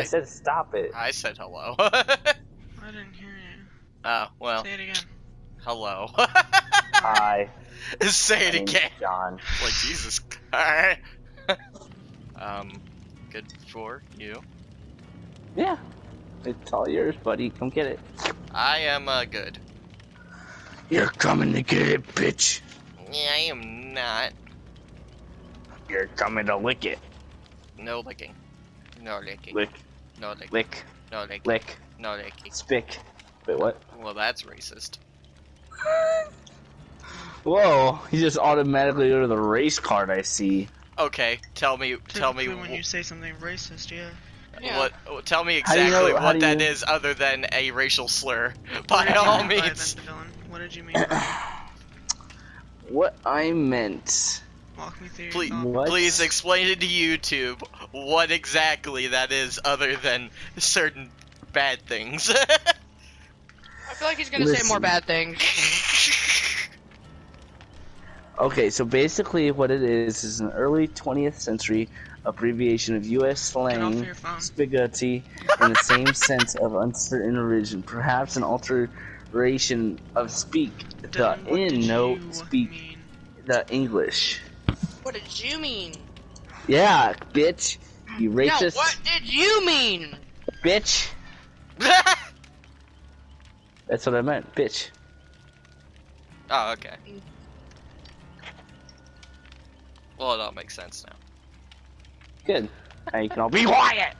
I said stop it. I said hello. I didn't hear you. oh well, Say it again. hello. Hi. Say it again. John. Like Jesus. Alright. um, good for you. Yeah. It's all yours, buddy. Come get it. I am uh, good. You're coming to get it, bitch. Yeah, I am not. You're coming to lick it. No licking. No licking. Lick, No licking. lick, No licking. lick, No licking. spick. Wait, what? Well, that's racist. Whoa, he just automatically go to the race card, I see. Okay, tell me, tell me, when you say something racist, yeah. Yeah. what, tell me How do you exactly know- what do that you- is other than a racial slur. By did all mean by means. What did you mean? What I meant. Walk me through Please, thought. Please explain it to YouTube what exactly that is other than certain bad things. I feel like he's gonna say more bad things. Okay, so basically what it is is an early 20th century abbreviation of U.S. Slang your spaghetti in the same sense of uncertain origin, perhaps an alteration of speak the Dylan, what did in no you speak mean? the English. What did you mean? Yeah, bitch. You racist. No, racist what did you mean? bitch. That's what I meant, bitch. oh, okay. Well, it all makes sense now. Good. Now you can all be quiet.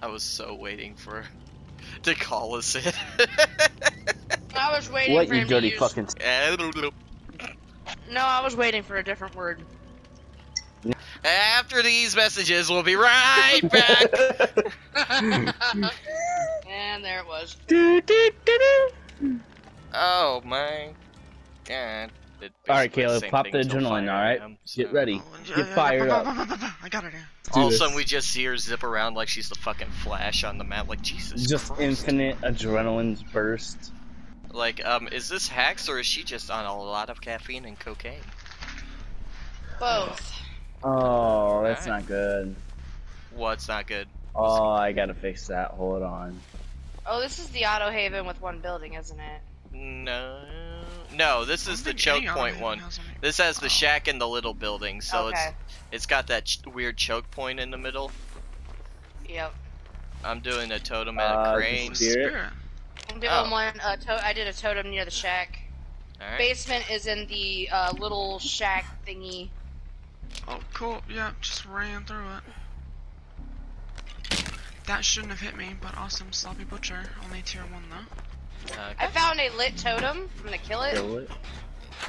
I was so waiting for to call us in. I was waiting What for you him dirty to use... fucking eh, No, I was waiting for a different word. After these messages, we'll be right back. and there it was. do, do, do, do. oh my god. All right, basically Caleb, pop the adrenaline, 5 all right? a.m., Get ready. Oh, Get fired up. I got it. Do All of a sudden, we just see her zip around like she's the fucking Flash on the map. Like Jesus Just Christ. infinite adrenaline's burst. Like, um, is this hacks or is she just on a lot of caffeine and cocaine? Both. Oh, that's Alright. not good. What's not good? Oh, I gotta fix that. Hold on. Oh, this is the Auto Haven with one building, isn't it? No, no. This is the choke any other point one one. has any- This has the Oh. shack and the little building, so okay. it's it's got that ch- weird choke point in the middle. Yep. I'm doing a totem and Uh, a the crane. Spirit? Spirit. I'm doing Oh. one. Uh, to- I did a totem near the shack. Alright. Basement is in the uh, little shack thingy. Oh, cool. Yeah, just ran through it. That shouldn't have hit me, but awesome. Sloppy Butcher. Only tier 1 though. Uh, I found a lit totem. I'm gonna kill it. Kill it.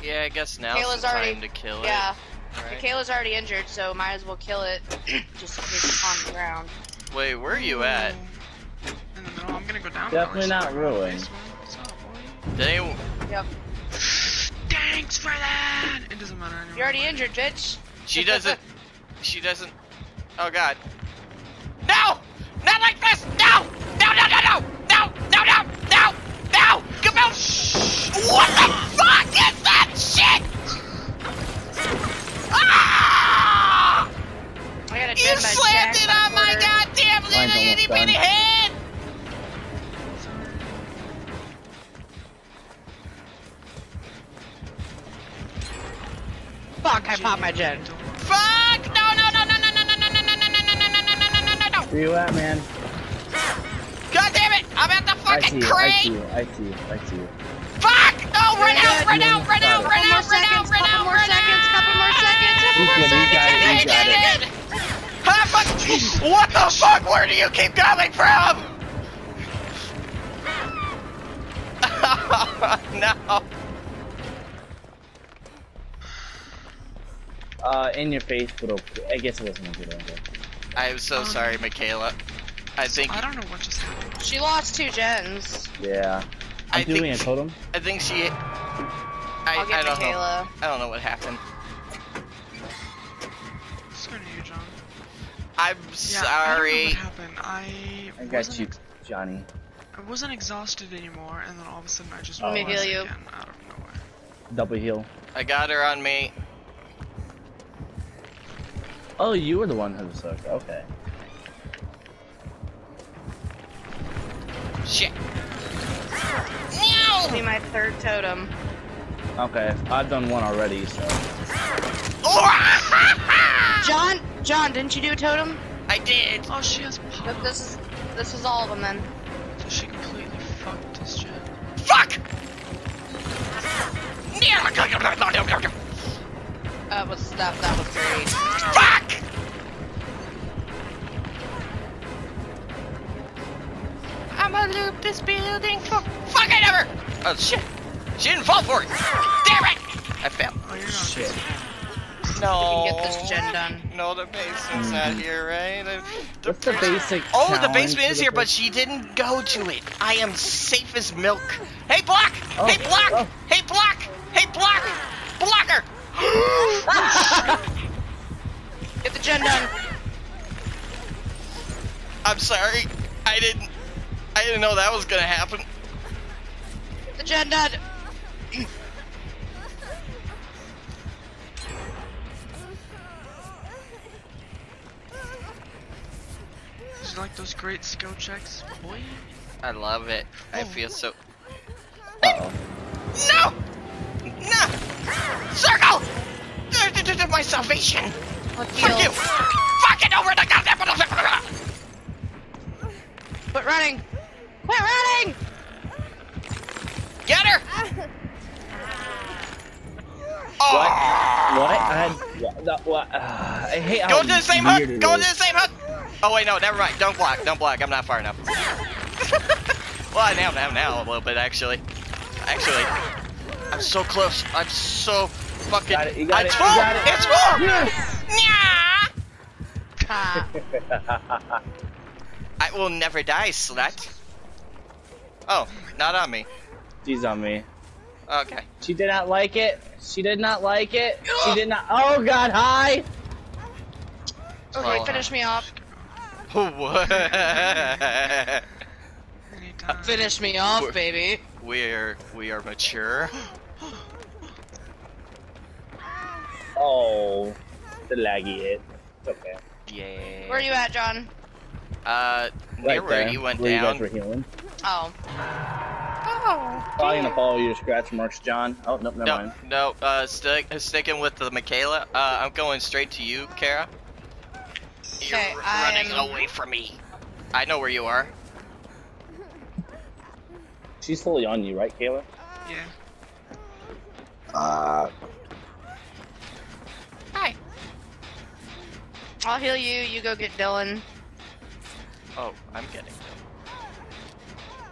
yeah, I guess now's Kayla's the time already- to kill Yeah. it. right? Kayla's already injured, so might as well kill it. just in case it's on the ground. Wait, where are you at? I'm gonna go down. Definitely not so I can run ruined. face one. What's up, boy? Did anyone- Yep. Thanks for that! It doesn't matter anymore. You're already injured, bitch. She doesn't. She doesn't. Oh God. No! Not like this! No! No! No! No! No! No! No! I popped my gen. Fuck! No! No! No! No! No! No! No! No! No! No! No! No! No! No! No! No! No! No! Where you at, man? God damn it! I'm at the I see fucking you. I see crate! you. I see you. I see you. Fuck! No! Run out! Run Yeah, out! Run out! couple Run more out! Run out! seconds, Run couple out! more Run seconds, couple more seconds, couple You more good, you got it, you got it. Ah, fuck. What the fuck? Where do you keep coming from? no. Uh, in your face, but okay. I guess it wasn't a good angle. I'm so Um, sorry, Michaela. I think I don't know what just happened. She lost two gens. Yeah. I'm I doing think a totem. I think she. I, I'll get I don't know. Michaela. I don't know what happened. Let's go to you, John. I'm Yeah, I don't know sorry. what happened. I, I got you, Johnny. I wasn't exhausted anymore, and then all of a sudden I just Let me heal you. again out of nowhere. Double heal. I got her on me. Oh, you were the one who sucked. Okay. Shit. Ow! Be my third totem. Okay, I've done one already, so. John, John, didn't you do a totem? I did. Oh, she has. This is this is all of them then. So she completely fucked this shit. Fuck! That was that that was great. Fuck! I'ma loop this building for I never! Oh shit! She didn't fall for it! Damn it! I fell. Oh. Shit. No. We can get this gen done. No, the basement's hmm. not here, right? The, the What's the basic? Oh, the challenge basement is the here, but she didn't go to it. I am safe as milk. Hey, block! Oh, Hey, block! oh. Hey, block! Hey, block! Blocker! Get the gen done. I'm sorry. I didn't. I didn't know that was gonna happen. Get the gen done. Is it like those great skill checks, boy? I love it. I oh. feel so. Uh-oh. No! No! Circle! My salvation! What Fuck you! deal? Fuck it over the goddamn. Quit running. Quit running. Get her! Oh! What? I had. What? what uh, I hate how Go to the same weird hook! it Go to the same hook! Oh wait, no, never mind. Don't block. Don't block. I'm not far enough. well, I am now, now a little bit actually. Actually, I'm so close. I'm so fucking. Got it, you got it's it, full. you got it. It's full. Yes! Nya! Ah, I will never die, slut. Oh, not on me. She's on me. Okay. She did not like it. She did not like it. She did not. Oh God! Hi. okay, Oh. finish me off. What? Finish me off, baby. We're we are mature. Oh, the laggy hit. It's okay. Yeah. Where are you at, John? Uh, near Right where there, he went where you down. guys were healing. Oh. Probably gonna follow your scratch marks, John. Oh nope, never No, mind. no. Uh, stick, sticking with the Michaela. Uh, I'm going straight to you, Kara. You're Okay, r- I running am- away from me. I know where you are. She's fully on you, right, Kayla? Yeah. Uh, Hi. I'll heal you. You go get Dylan. Oh, I'm getting.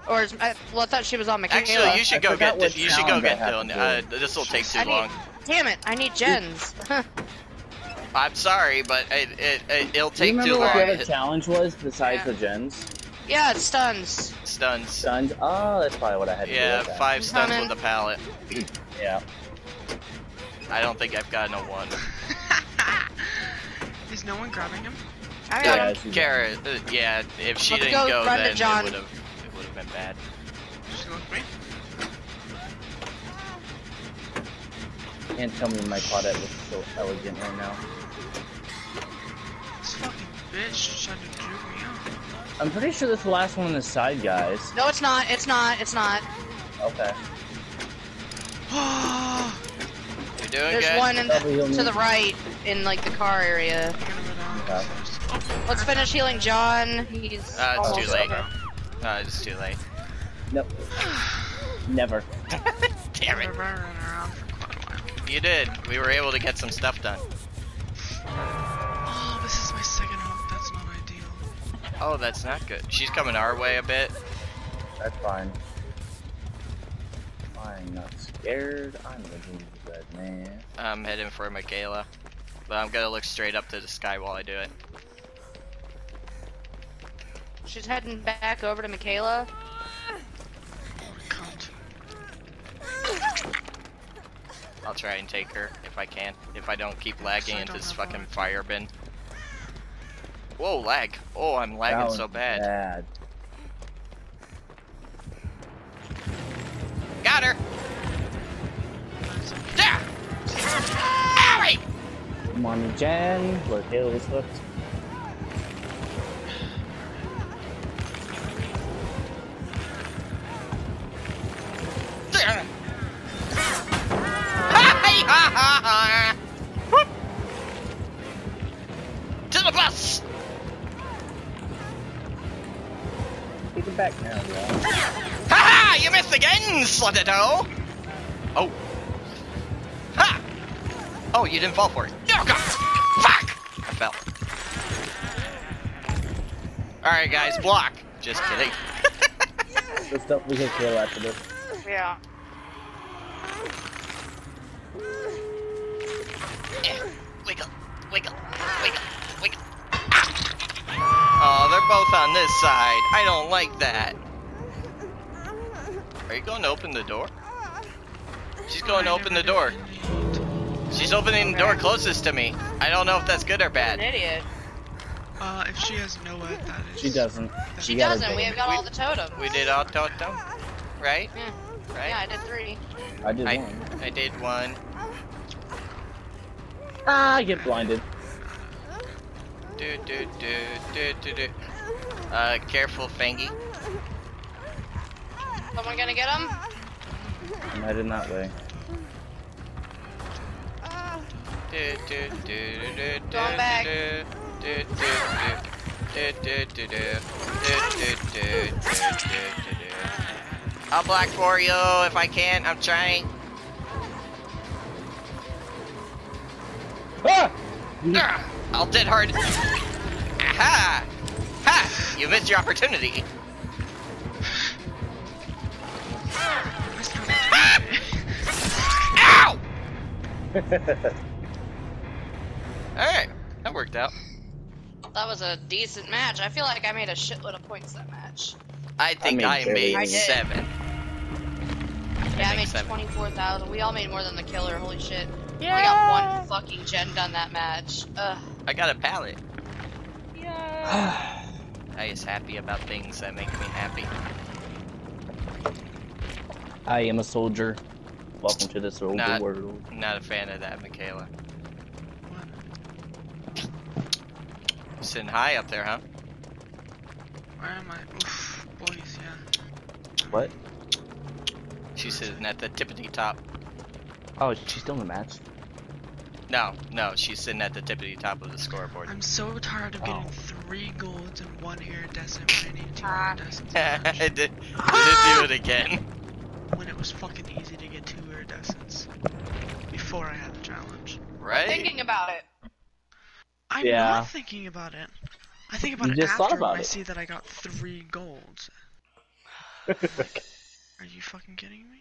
Or is, I, well, I thought she was on Michaela. Actually, you should I go get. what Di- you should go get Dylan. Uh, this will take too I need, long. Damn it! I need gens. I'm sorry, but it, it, it it'll do you remember what the challenge was besides Yeah. the gens? Yeah, it's stuns. Stuns. Stuns. Oh, that's probably what I had to Yeah, do. with that. five stuns Coming. with a pallet. Yeah. I don't think I've gotten a one. Is no one grabbing him? I Yeah, got him. she's- Kara, uh, yeah, if she Let's didn't go go, then John. it would have it would have been bad. She looked me. Can't tell me my Claudette looks so elegant right now. This fucking bitch trying to juke me out. I'm pretty sure this is the last one on the side, guys. No, it's not. It's not. It's not. Okay. You're doing There's good. one in the, to the right in like the car area. I'm gonna go down. Okay. Let's finish healing John. He's Uh, it's too late. over. Uh, it's too late. Nope. Never. Damn it. I ran around for quite a while. You did. We were able to get some stuff done. Oh, that's not good. She's coming our way a bit. That's fine. I'm not scared. I'm living good, man. I'm heading for Michaela. But I'm gonna look straight up to the sky while I do it. She's heading back over to Michaela. I'll try and take her if I can. If I don't keep lagging into don't this fucking lag. fire bin. Whoa, lag. Oh, I'm lagging so bad. bad. Got her! Yeah! Owie! Come on, Jen. Where Kayla was hooked. Back now, bro. Ha ha! You missed again, Slutito! Oh. Ha! Oh, you didn't fall for it. Oh, God! Fuck! I fell. Alright, guys, block. Just kidding. The stuff we can kill after this. Yeah. Eh, Wiggle, wiggle, wiggle, wiggle. They're both on this side. I don't like that. Are you going to open the door? She's going to open the door. She's opening the door closest to me. I don't know if that's good or bad. An bad. idiot. Uh, if she has NOED, that is. She doesn't. She got her doesn't. We have banned. got all the totems. We did all totem, right? Yeah. Right? Yeah, I did three. I did I, one. I did one. Ah, I get blinded. Do do do do do do. Uh, careful, Fangy. Someone gonna get him? I'm headed that way. Do do do do do do Going back. do do do do do do do do do do do do do. I'll block for you if I can. I'm trying. Ah! Ugh, I'll dead hard. Aha! Ha! You missed your opportunity. Ow! Alright, that worked out. That was a decent match. I feel like I made a shitload of points that match. I think made I, made. I did. seven. Yeah, I, think made seven. 24,000. We all made more than the killer. Holy shit. Yeah! I got one fucking gen done that match. Ugh. I got a pallet. Yeah. I is happy about things that make me happy. I am a soldier. Welcome to this old Not- world. Not a fan of that, Michaela. You're sitting high up there, huh? Where am I? Oof, boys, yeah. What? She's sitting at the tippity top. Oh, she's still in the match. No, no, she's sitting at the tippity top of the scoreboard. I'm so tired of getting Oh. Three golds and one iridescent when I need two Ah. iridescents. I did, the did do it again. when it was fucking easy to get two iridescents before I had the challenge. Right? Thinking about it. I'm Yeah. not thinking about it. I think about You it just after thought about when I it. see that I got three golds. Are you fucking kidding me?